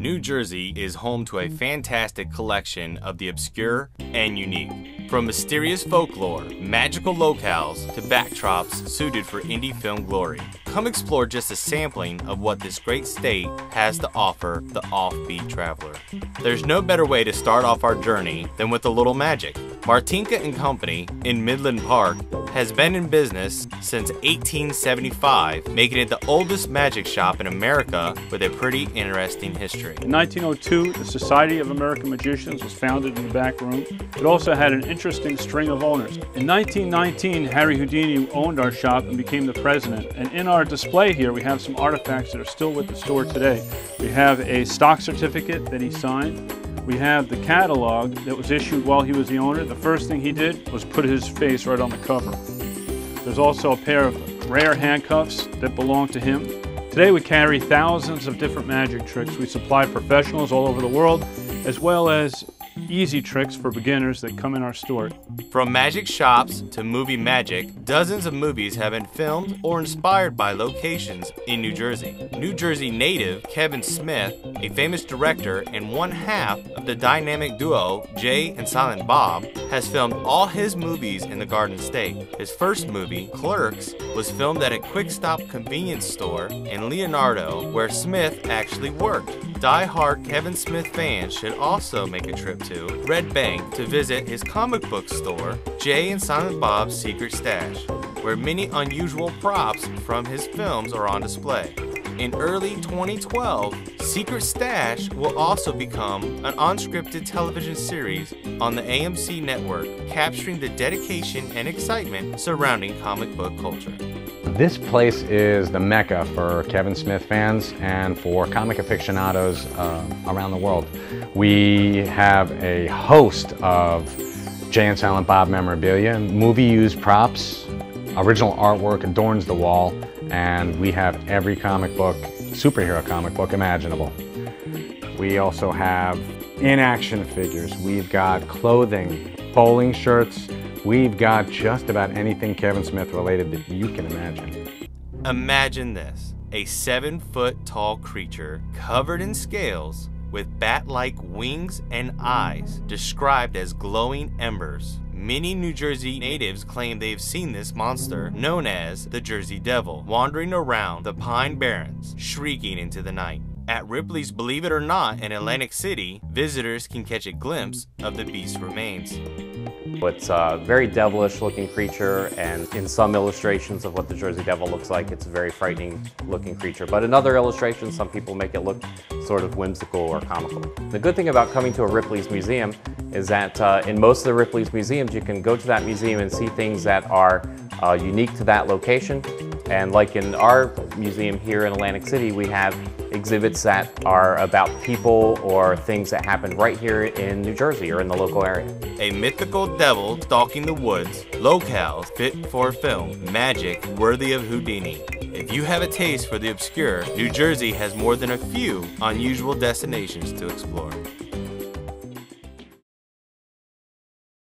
New Jersey is home to a fantastic collection of the obscure and unique. From mysterious folklore, magical locales, to backdrops suited for indie film glory. Come explore just a sampling of what this great state has to offer the offbeat traveler. There's no better way to start off our journey than with a little magic. Martinka and Company in Midland Park has been in business since 1875, making it the oldest magic shop in America with a pretty interesting history. In 1902, the Society of American Magicians was founded in the back room. It also had an interesting string of owners. In 1919, Harry Houdini owned our shop and became the president. And in our display here, we have some artifacts that are still with the store today. We have a stock certificate that he signed. We have the catalog that was issued while he was the owner. The first thing he did was put his face right on the cover. There's also a pair of rare handcuffs that belong to him. Today we carry thousands of different magic tricks. We supply professionals all over the world, as well as easy tricks for beginners that come in our store. From magic shops to movie magic, dozens of movies have been filmed or inspired by locations in New Jersey. New Jersey native Kevin Smith, a famous director and one half of the dynamic duo Jay and Silent Bob, has filmed all his movies in the Garden State. His first movie, Clerks, was filmed at a quick stop convenience store in Leonardo where Smith actually worked. Die-hard Kevin Smith fans should also make a trip to Red Bank to visit his comic book store, Jay and Silent Bob's Secret Stash, where many unusual props from his films are on display. In early 2012, Secret Stash will also become an unscripted television series on the AMC network, capturing the dedication and excitement surrounding comic book culture. This place is the mecca for Kevin Smith fans and for comic aficionados uh, around the world. We have a host of Jay and Silent Bob memorabilia, movie used props, original artwork adorns the wall, and we have every comic book, superhero comic book imaginable. We also have in-action figures. We've got clothing, bowling shirts, We've got just about anything Kevin Smith related that you can imagine. Imagine this a seven foot tall creature covered in scales with bat like wings and eyes, described as glowing embers. Many New Jersey natives claim they've seen this monster, known as the Jersey Devil, wandering around the Pine Barrens, shrieking into the night. At Ripley's Believe It or Not in Atlantic City, visitors can catch a glimpse of the beast's remains. It's a very devilish looking creature and in some illustrations of what the Jersey Devil looks like, it's a very frightening looking creature. But in other illustrations, some people make it look sort of whimsical or comical. The good thing about coming to a Ripley's museum is that uh, in most of the Ripley's museums, you can go to that museum and see things that are uh, unique to that location. And like in our museum here in Atlantic City, we have exhibits that are about people or things that happened right here in New Jersey or in the local area. A mythical devil stalking the woods, locales fit for film, magic worthy of Houdini. If you have a taste for the obscure, New Jersey has more than a few unusual destinations to explore.